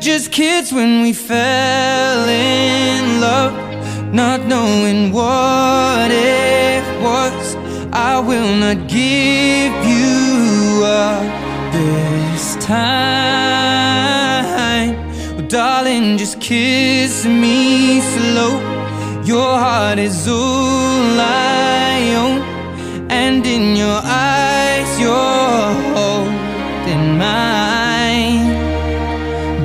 Just kids when we fell in love, not knowing what it was. I will not give you up this time. Well, darling, just kiss me slow. Your heart is all I own, and in your eyes,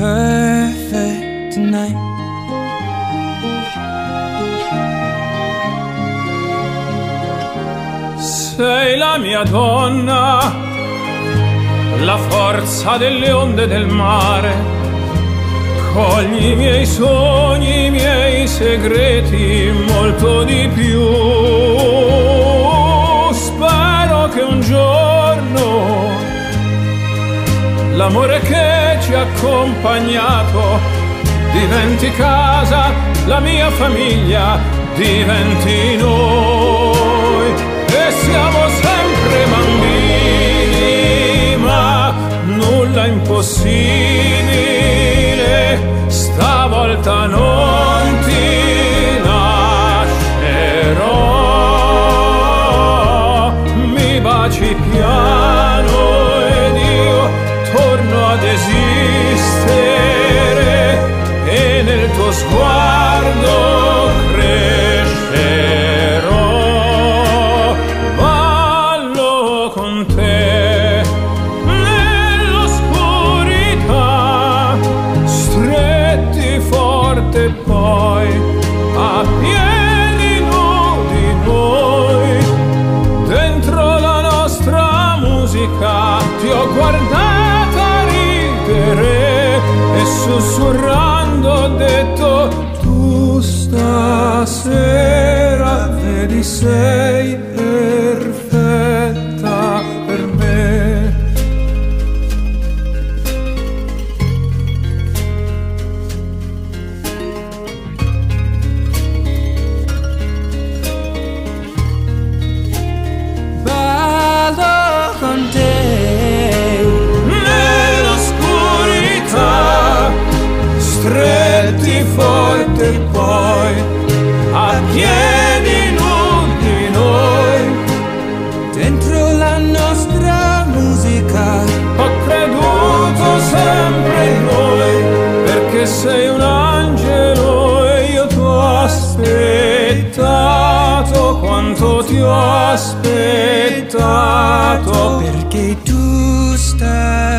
perfect tonight. Sei la mia donna, la forza delle onde del mare. Cogli i miei sogni, i miei segreti, molto di più. Spero che un giorno l'amore che ci ha accompagnato. Diventi casa, la mia famiglia diventi noi. E siamo sempre bambini, ma nulla impossibile, stavolta non ti lascerò, mi baci nel sei aspettato. Perché tu stai